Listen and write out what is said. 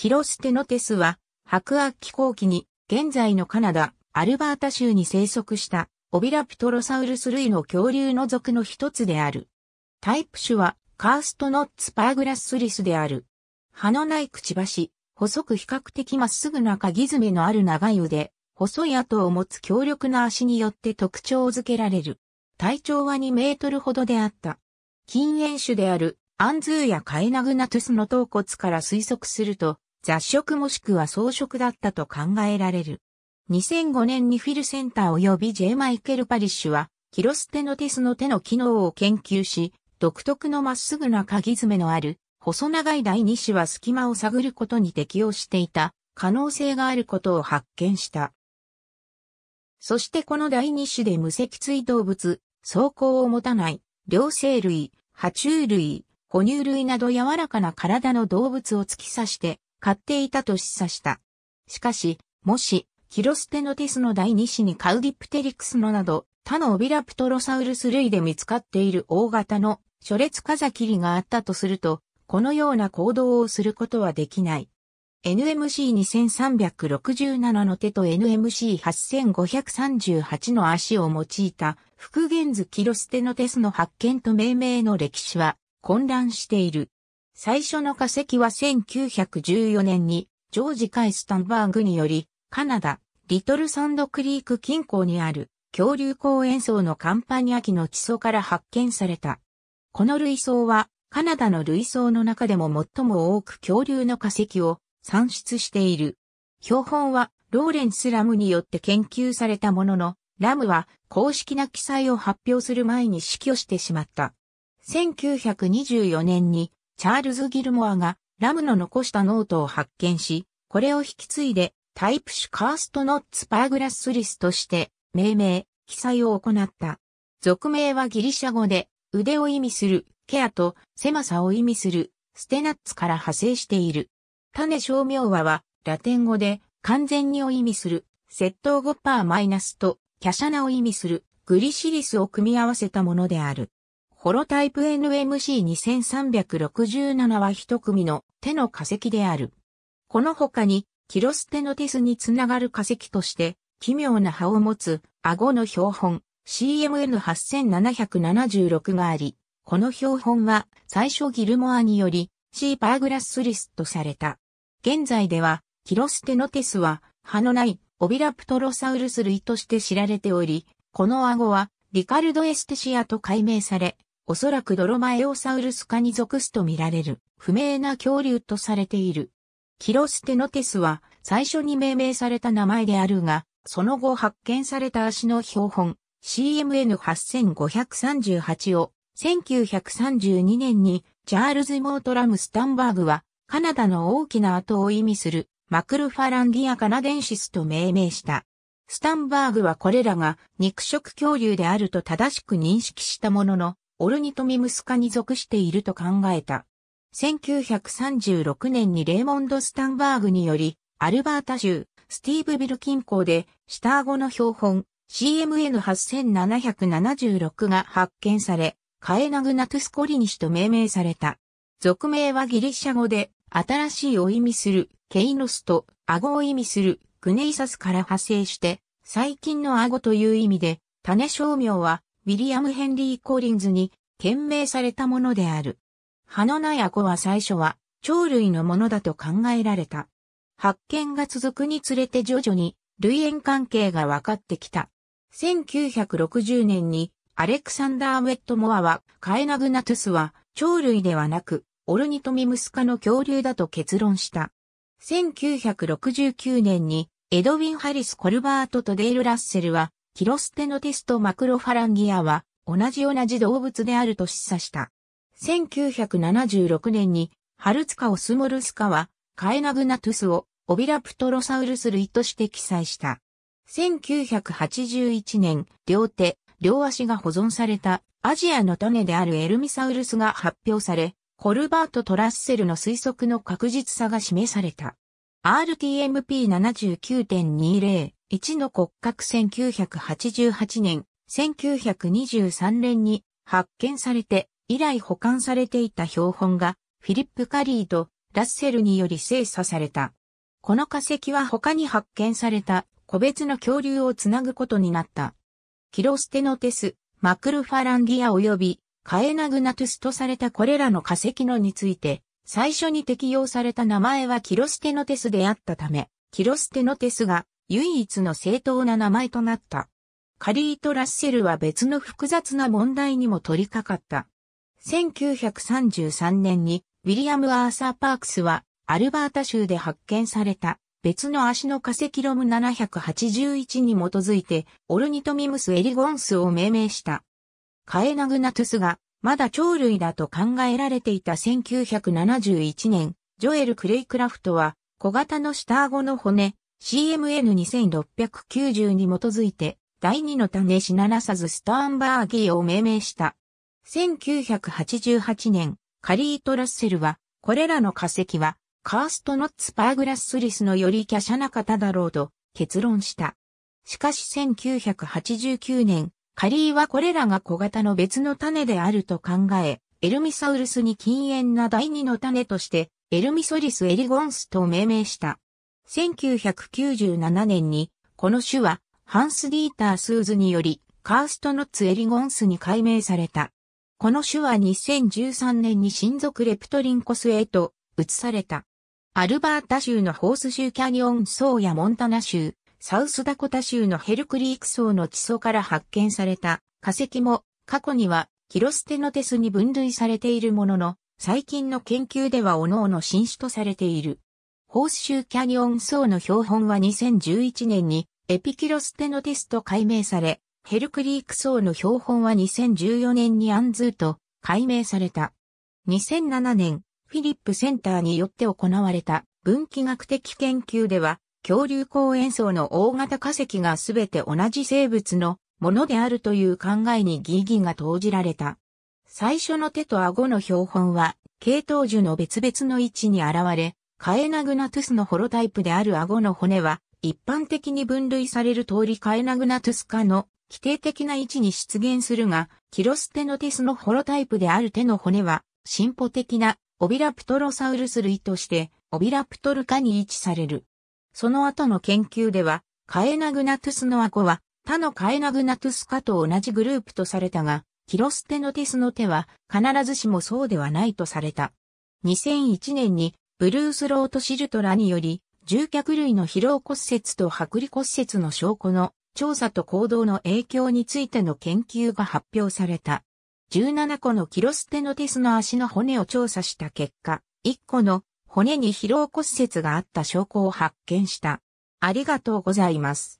キロステノテスは、白亜紀後期に、現在のカナダ、アルバータ州に生息した、オビラプトロサウルス類の恐竜の属の一つである。タイプ種は、カーストノッツパーグラススリスである。葉のないくちばし、細く比較的まっすぐな鍵爪のある長い腕、細い跡を持つ強力な足によって特徴づけられる。体長は2メートルほどであった。禁煙種であるアンズーやカエナグナトゥスの頭骨から推測すると、雑食もしくは草食だったと考えられる。2005年にフィルセンター及び J. マイケル・パリッシュは、キロステノテスの手の機能を研究し、独特のまっすぐな鍵爪のある、細長い第二子は隙間を探ることに適応していた可能性があることを発見した。そしてこの第二種で無脊椎動物、走行を持たない、両生類、爬虫類、哺乳類など柔らかな体の動物を突き刺して飼っていたと示唆した。しかし、もし、キロステノテスの第二子にカウディプテリクスのなど、他のオビラプトロサウルス類で見つかっている大型の初列風切りがあったとすると、このような行動をすることはできない。NMC2367 の手と NMC8538 の足を用いた復元図キロステノテスの発見と命名の歴史は混乱している。最初の化石は1914年にジョージ・カイ・スタンバーグによりカナダ、リトルサンドクリーク近郊にある恐竜公園層のカンパニア紀の地層から発見された。この類層はカナダの類層の中でも最も多く恐竜の化石を産出している。標本はローレンス・ラムによって研究されたものの、ラムは公式な記載を発表する前に死去してしまった。1924年にチャールズ・ギルモアがラムの残したノートを発見し、これを引き継いでタイプ種カーストノッツパーグラスリスとして命名、記載を行った。俗名はギリシャ語で腕を意味するケアと狭さを意味するステナッツから派生している。種小名和はラテン語で完全にを意味する窃盗5パーマイナスとキャシャナを意味するグリシリスを組み合わせたものである。ホロタイプ NMC2367 は一組の手の化石である。この他に、キロステノティスにつながる化石として、奇妙な葉を持つ顎の標本 CMN8776 があり、この標本は最初ギルモアによりシーパーグラスリスとされた。現在では、キロステノテスは葉のないオビラプトロサウルス類として知られており、この顎はリカルドエステシアと改名され、おそらくドロマエオサウルス科に属すとみられる不明な恐竜とされている。キロステノテスは最初に命名された名前であるが、その後発見された足の標本 CMN8538 を1932年にチャールズ・モートラム・スタンバーグはカナダの大きな跡を意味するマクルファランギア・カナデンシスと命名した。スタンバーグはこれらが肉食恐竜であると正しく認識したものの、オルニトミムス科に属していると考えた。1936年にレーモンド・スタンバーグにより、アルバータ州、スティーブビル近郊で、下顎の標本、CMN8776 が発見され、カエナグナトゥスコリニシと命名された。俗名はギリシャ語で、新しいを意味する、ケイノスと、顎を意味する、グネイサスから派生して、最近の顎という意味で、種商名は、ウィリアム・ヘンリー・コリンズに懸命されたものである。葉のないアコは最初は鳥類のものだと考えられた。発見が続くにつれて徐々に類縁関係が分かってきた。1960年にアレクサンダー・ウェットモアはカエナグナトゥスは鳥類ではなくオルニトミムス科の恐竜だと結論した。1969年にエドウィン・ハリス・コルバートとデール・ラッセルはキロステノテスト・マクロファランギアは同じ同じ動物であると示唆した。1976年にハルツカ・オスモルスカはカエナグナトゥスをオビラプトロサウルス類として記載した。1981年、両手、両足が保存されたアジアの種であるエルミサウルスが発表され、コルバート・トラッセルの推測の確実さが示された。RTMP79.20 1の骨格1988年、1923年に発見されて以来保管されていた標本がフィリップ・カリーとラッセルにより精査された。この化石は他に発見された個別の恐竜をつなぐことになった。キロステノテス、マクルファランギア及びカエナグナトゥスとされたこれらの化石のについて、最初に適用された名前はキロステノテスであったため、キロステノテスが唯一の正当な名前となった。カリート・ラッセルは別の複雑な問題にも取り掛かった。1933年にウィリアム・アーサー・パークスはアルバータ州で発見された別の足の化石ロム781に基づいてオルニトミムス・エリゴンスを命名した。カエナグナトゥスがまだ鳥類だと考えられていた1971年、ジョエル・クレイクラフトは小型の下顎の骨 CMN2690 に基づいて第二の種シナナサズスターンバーギーを命名した。1988年、カリート・ラッセルはこれらの化石はカーストノッツ・パーグラススリスのより華奢な方だろうと結論した。しかし1989年、カリーはこれらが小型の別の種であると考え、エルミサウルスに禁煙な第二の種として、エルミソリス・エリゴンスと命名した。1997年に、この種は、ハンス・ディーター・スーズにより、カイロステノテス・エレガンスに改名された。この種は2013年に新属レプトリンコスへと移された。アルバータ州のホースシューキャニオン層やモンタナ州、サウスダコタ州のヘルクリーク層の地層から発見された化石も過去にはキロステノテスに分類されているものの、最近の研究では各々新種とされている。ホース州キャニオン層の標本は2011年にエピキロステノテスと改名され、ヘルクリーク層の標本は2014年にアンズーと改名された。2007年、フィリップセンターによって行われた分岐学的研究では、恐竜公園層の大型化石がすべて同じ生物のものであるという考えに疑義が投じられた。最初の手と顎の標本は、系統樹の別々の位置に現れ、カエナグナトゥスのホロタイプである顎の骨は、一般的に分類される通りカエナグナトゥス科の規定的な位置に出現するが、キロステノテスのホロタイプである手の骨は、進歩的なオビラプトロサウルス類として、オビラプトル科に位置される。その後の研究では、カエナグナトゥスの顎は、他のカエナグナトゥス科と同じグループとされたが、キロステノテスの手は必ずしもそうではないとされた。2001年にブルースロートシルトラにより、獣脚類の疲労骨折と剥離骨折の証拠の調査と行動の影響についての研究が発表された。17個のキロステノテスの足の骨を調査した結果、1個の骨に疲労骨折があった証拠を発見した。ありがとうございます。